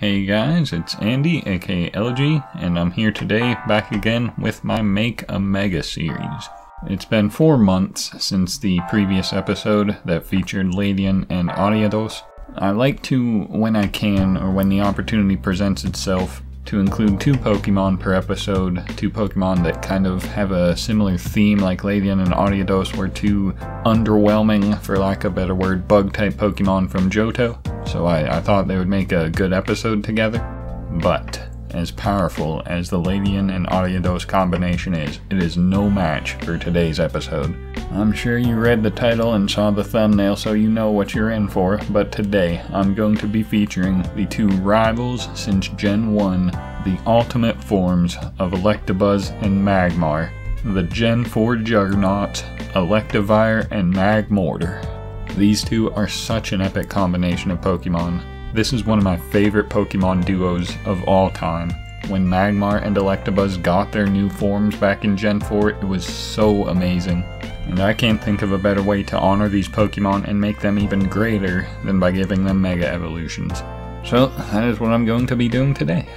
Hey guys, it's Andy, aka Elogee, and I'm here today back again with my Make a Mega series. It's been four months since the previous episode that featured Ledian and Ariados. I like to, when I can, or when the opportunity presents itself, to include two Pokemon per episode, two Pokemon that kind of have a similar theme, like Ledian and Ariados were two underwhelming, for lack of a better word, bug type Pokemon from Johto. So I, I thought they would make a good episode together. But as powerful as the Ledian and Ariados combination is, it is no match for today's episode. I'm sure you read the title and saw the thumbnail so you know what you're in for, but today I'm going to be featuring the two rivals since Gen 1, the ultimate forms of Electabuzz and Magmar, the Gen 4 juggernauts, Electivire and Magmortar. These two are such an epic combination of Pokemon. This is one of my favorite Pokemon duos of all time. When Magmar and Electabuzz got their new forms back in Gen 4, it was so amazing. And I can't think of a better way to honor these Pokemon and make them even greater than by giving them Mega Evolutions. So that is what I'm going to be doing today.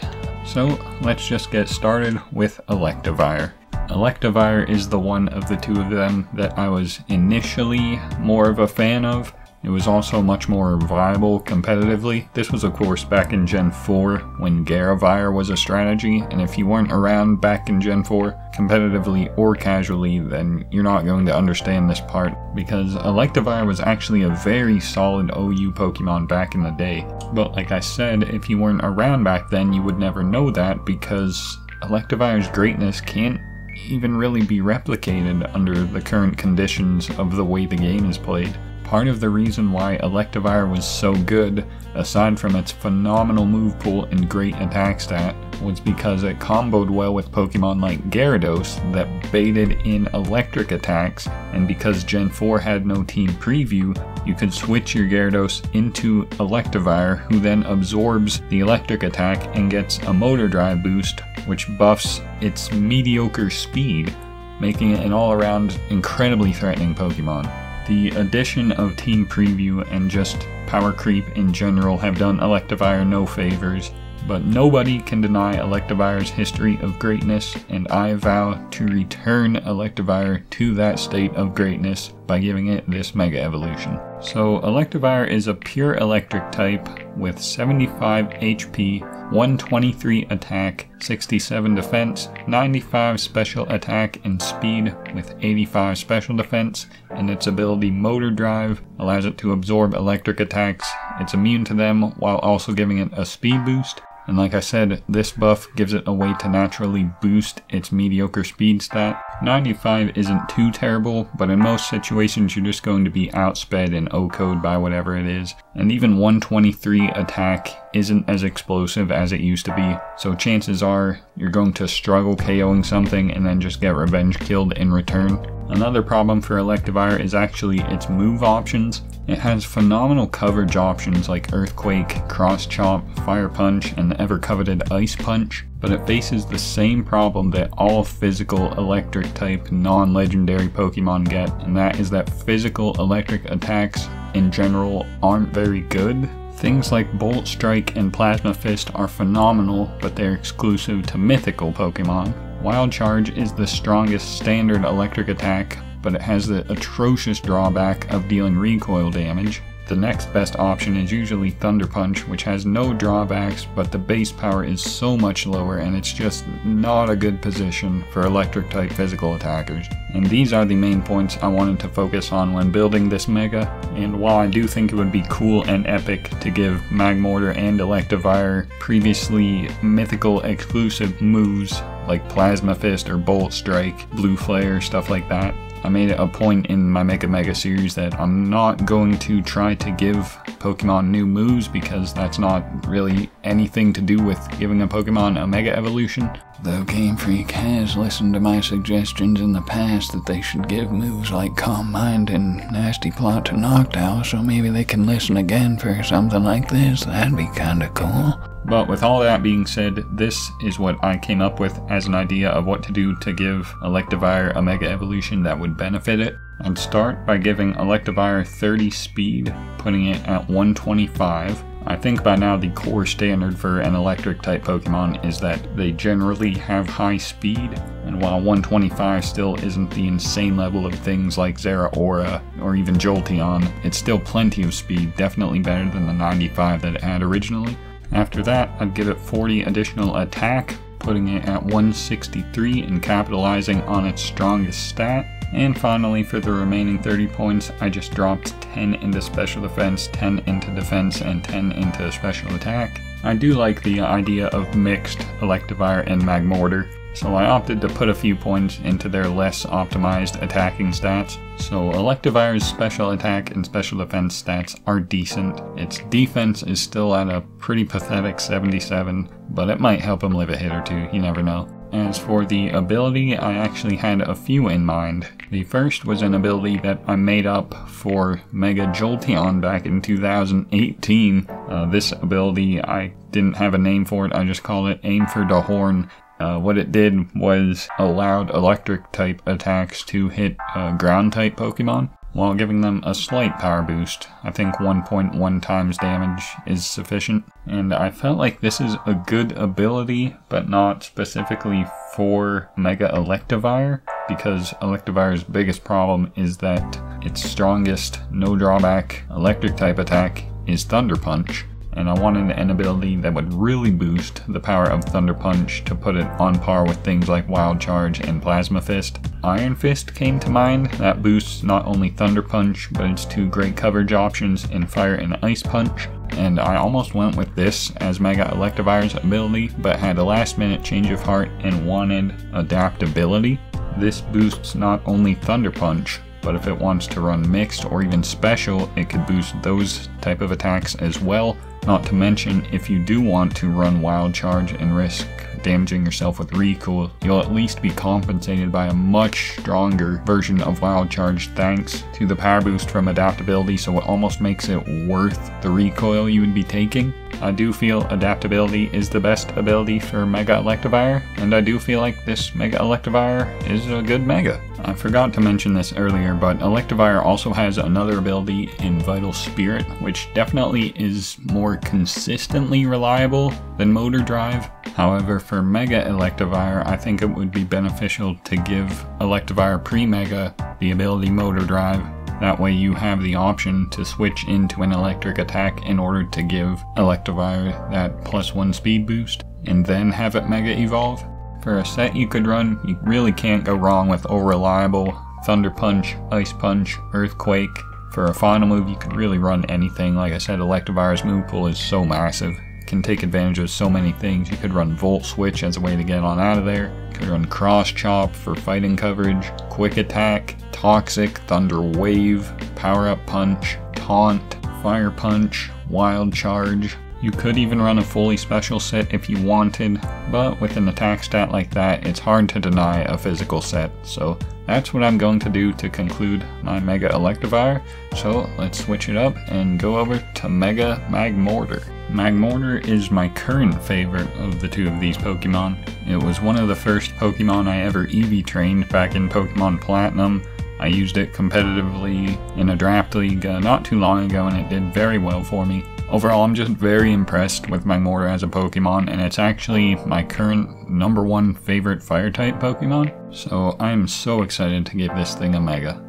So let's just get started with Electivire. Electivire is the one of the two of them that I was initially more of a fan of. It was also much more viable competitively. This was of course back in Gen 4 when GyaraVire was a strategy, and if you weren't around back in Gen 4, competitively or casually, then you're not going to understand this part, because Electivire was actually a very solid OU Pokemon back in the day. But like I said, if you weren't around back then, you would never know that because Electivire's greatness can't even really be replicated under the current conditions of the way the game is played. Part of the reason why Electivire was so good, aside from its phenomenal move pool and great attack stat, was because it comboed well with Pokemon like Gyarados that baited in electric attacks, and because Gen 4 had no team preview, you could switch your Gyarados into Electivire, who then absorbs the electric attack and gets a motor drive boost, which buffs its mediocre speed, making it an all around incredibly threatening Pokemon. The addition of Team Preview and just power creep in general have done Electivire no favors, but nobody can deny Electivire's history of greatness, and I vow to return Electivire to that state of greatness by giving it this Mega Evolution. So Electivire is a pure electric type with 75 HP, 123 attack, 67 defense, 95 special attack and speed with 85 special defense, and its ability Motor Drive allows it to absorb electric attacks. It's immune to them while also giving it a speed boost. And like I said, this buff gives it a way to naturally boost its mediocre speed stat. 95 isn't too terrible, but in most situations you're just going to be outsped in OHKO'd by whatever it is. And even 123 attack isn't as explosive as it used to be, so chances are you're going to struggle KOing something and then just get revenge killed in return. Another problem for Electivire is actually its move options. It has phenomenal coverage options like Earthquake, Cross Chop, Fire Punch, and the ever coveted Ice Punch, but it faces the same problem that all physical electric type non legendary Pokemon get, and that is that physical electric attacks in general aren't very good. Things like Bolt Strike and Plasma Fist are phenomenal, but they're exclusive to mythical Pokemon. Wild Charge is the strongest standard electric attack, but it has the atrocious drawback of dealing recoil damage. The next best option is usually Thunder Punch, which has no drawbacks, but the base power is so much lower and it's just not a good position for electric type physical attackers. And these are the main points I wanted to focus on when building this Mega, and while I do think it would be cool and epic to give Magmortar and Electivire previously mythical exclusive moves like Plasma Fist or Bolt Strike, Blue Flare, stuff like that, I made a point in my Mega Mega series that I'm not going to try to give Pokemon new moves because that's not really anything to do with giving a Pokemon a Mega Evolution. Though Game Freak has listened to my suggestions in the past that they should give moves like Calm Mind and Nasty Plot to Noctowl, so maybe they can listen again for something like this. That'd be kinda cool. But with all that being said, this is what I came up with as an idea of what to do to give Electivire a Mega Evolution that would benefit it. I'd start by giving Electivire 30 speed, putting it at 125, I think by now the core standard for an electric type Pokemon is that they generally have high speed, and while 125 still isn't the insane level of things like Zeraora or even Jolteon, it's still plenty of speed, definitely better than the 95 that it had originally. After that, I'd give it 40 additional attack, putting it at 163 and capitalizing on its strongest stat. And finally, for the remaining 30 points, I just dropped 10 into special defense, 10 into defense, and 10 into special attack. I do like the idea of mixed Electivire and Magmortar, so I opted to put a few points into their less optimized attacking stats. So Electivire's special attack and special defense stats are decent. Its defense is still at a pretty pathetic 77, but it might help him live a hit or two, you never know. As for the ability, I actually had a few in mind. The first was an ability that I made up for Mega Jolteon back in 2018. Uh, this ability, I didn't have a name for it, I just called it Aim for the Horn. Uh, what it did was allowed electric type attacks to hit uh, ground type Pokemon while giving them a slight power boost. I think 1.1 times damage is sufficient. And I felt like this is a good ability, but not specifically for Mega Electivire, because Electivire's biggest problem is that its strongest, no drawback, electric type attack is Thunder Punch and I wanted an ability that would really boost the power of Thunder Punch to put it on par with things like Wild Charge and Plasma Fist. Iron Fist came to mind, that boosts not only Thunder Punch, but its two great coverage options in Fire and Ice Punch, and I almost went with this as Mega Electivire's ability, but had a last minute change of heart and wanted adaptability. This boosts not only Thunder Punch, but if it wants to run mixed or even special, it could boost those type of attacks as well. Not to mention, if you do want to run Wild Charge and risk damaging yourself with Recoil, you'll at least be compensated by a much stronger version of Wild Charge thanks to the power boost from adaptability, so it almost makes it worth the recoil you would be taking. I do feel adaptability is the best ability for Mega Electivire, and I do feel like this Mega Electivire is a good Mega. I forgot to mention this earlier, but Electivire also has another ability in Vital Spirit, which definitely is more consistently reliable than Motor Drive. However, for Mega Electivire, I think it would be beneficial to give Electivire Pre-Mega the ability Motor Drive that way you have the option to switch into an electric attack in order to give Electivire that plus one speed boost, and then have it Mega Evolve. For a set you could run, you really can't go wrong with O Reliable, Thunder Punch, Ice Punch, Earthquake. For a final move, you could really run anything. Like I said, Electivire's move pool is so massive. Can take advantage of so many things. You could run Volt Switch as a way to get on out of there. You could run Cross Chop for fighting coverage, Quick Attack, Toxic, Thunder Wave, Power Up Punch, Taunt, Fire Punch, Wild Charge. You could even run a fully special set if you wanted, but with an attack stat like that, it's hard to deny a physical set, so that's what I'm going to do to conclude my Mega Electivire. So let's switch it up and go over to Mega Magmortar. Magmortar is my current favorite of the two of these Pokemon. It was one of the first Pokemon I ever EV trained back in Pokemon Platinum, I used it competitively in a draft league uh, not too long ago and it did very well for me. Overall, I'm just very impressed with Magmortar as a Pokemon, and it's actually my current number one favorite fire type Pokemon, so I'm so excited to give this thing a Mega.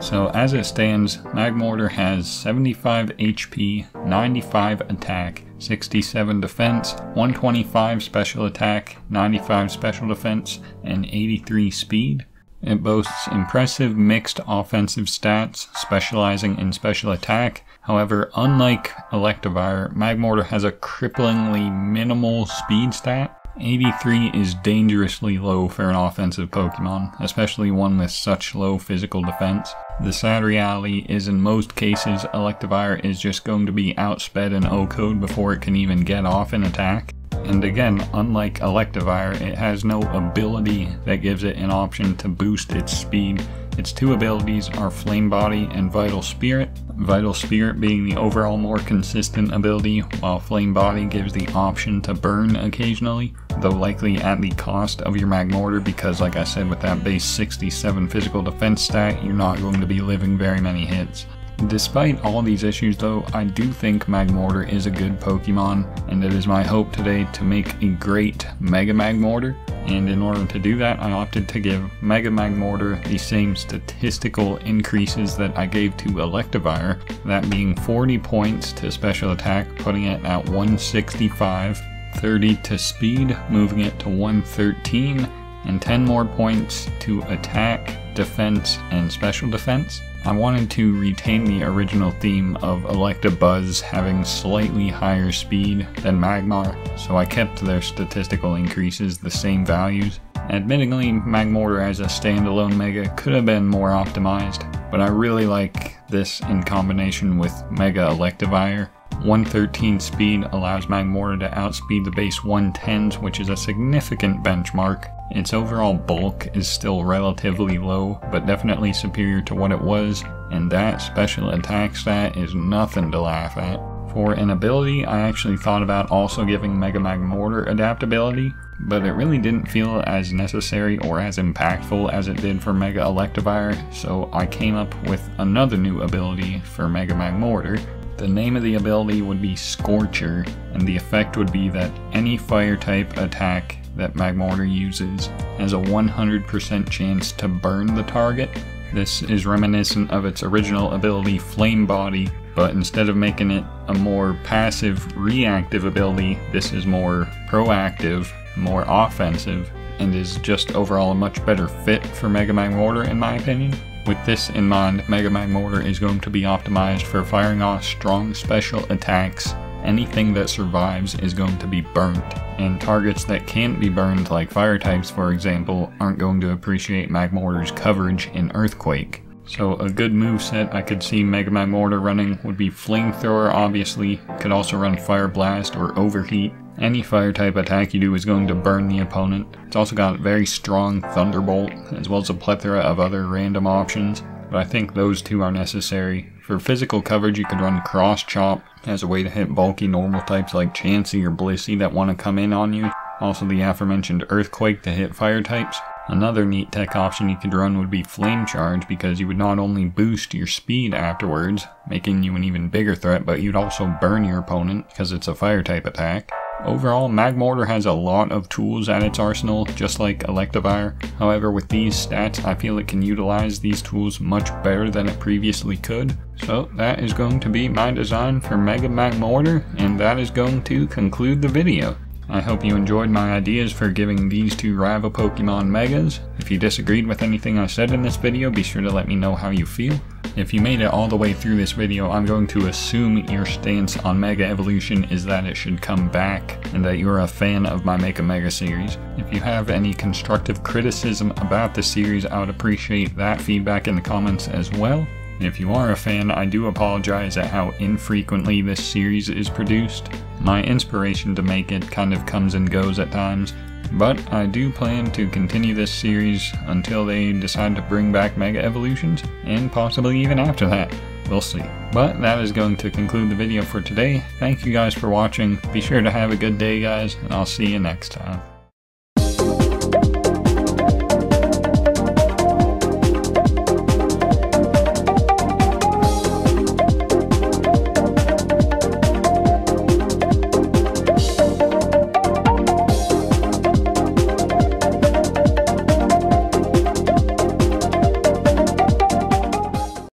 So as it stands, Magmortar has 75 HP, 95 attack, 67 defense, 125 special attack, 95 special defense, and 83 speed. It boasts impressive mixed offensive stats, specializing in special attack. However, unlike Electivire, Magmortar has a cripplingly minimal speed stat. 83 is dangerously low for an offensive Pokemon, especially one with such low physical defense. The sad reality is in most cases, Electivire is just going to be outsped in OHKO'd before it can even get off an attack. And again, unlike Electivire, it has no ability that gives it an option to boost its speed. Its two abilities are Flame Body and Vital Spirit, Vital Spirit being the overall more consistent ability, while Flame Body gives the option to burn occasionally, though likely at the cost of your Magmortar because like I said with that base 67 physical defense stat, you're not going to be living very many hits. Despite all these issues though, I do think Magmortar is a good Pokemon, and it is my hope today to make a great Mega Magmortar. And in order to do that, I opted to give Mega Magmortar the same statistical increases that I gave to Electivire, that being 40 points to special attack, putting it at 165, 30 to speed, moving it to 113, and 10 more points to attack, defense, and special defense. I wanted to retain the original theme of Electabuzz having slightly higher speed than Magmar, so I kept their statistical increases the same values. Admittingly, Magmortar as a standalone Mega could have been more optimized, but I really like this in combination with Mega Electivire. 113 speed allows Magmortar to outspeed the base 110s, which is a significant benchmark, its overall bulk is still relatively low, but definitely superior to what it was, and that special attack stat is nothing to laugh at. For an ability, I actually thought about also giving Mega Magmortar adaptability, but it really didn't feel as necessary or as impactful as it did for Mega Electivire, so I came up with another new ability for Mega Magmortar. The name of the ability would be Scorcher, and the effect would be that any fire type attack that Magmortar uses has a 100% chance to burn the target. This is reminiscent of its original ability Flame Body, but instead of making it a more passive reactive ability, this is more proactive, more offensive, and is just overall a much better fit for Mega Magmortar in my opinion. With this in mind, Mega Magmortar is going to be optimized for firing off strong special attacks anything that survives is going to be burnt, and targets that can't be burned, like fire types for example, aren't going to appreciate Magmortar's coverage in Earthquake. So a good move set I could see Mega Magmortar running would be Flamethrower obviously, could also run Fire Blast or Overheat. Any fire type attack you do is going to burn the opponent. It's also got very strong Thunderbolt, as well as a plethora of other random options but I think those two are necessary. For physical coverage, you could run Cross Chop as a way to hit bulky normal types like Chansey or Blissey that want to come in on you. Also the aforementioned Earthquake to hit fire types. Another neat tech option you could run would be Flame Charge because you would not only boost your speed afterwards, making you an even bigger threat, but you'd also burn your opponent because it's a fire type attack. Overall, Magmortar has a lot of tools at its arsenal, just like Electivire. However, with these stats, I feel it can utilize these tools much better than it previously could. So that is going to be my design for Mega Magmortar, and that is going to conclude the video. I hope you enjoyed my ideas for giving these two rival Pokemon Megas. If you disagreed with anything I said in this video, be sure to let me know how you feel. If you made it all the way through this video, I'm going to assume your stance on Mega Evolution is that it should come back, and that you're a fan of my Make a Mega series. If you have any constructive criticism about the series, I would appreciate that feedback in the comments as well. If you are a fan, I do apologize at how infrequently this series is produced. My inspiration to make it kind of comes and goes at times, but I do plan to continue this series until they decide to bring back Mega Evolutions, and possibly even after that. We'll see. But that is going to conclude the video for today. Thank you guys for watching. Be sure to have a good day, guys, and I'll see you next time.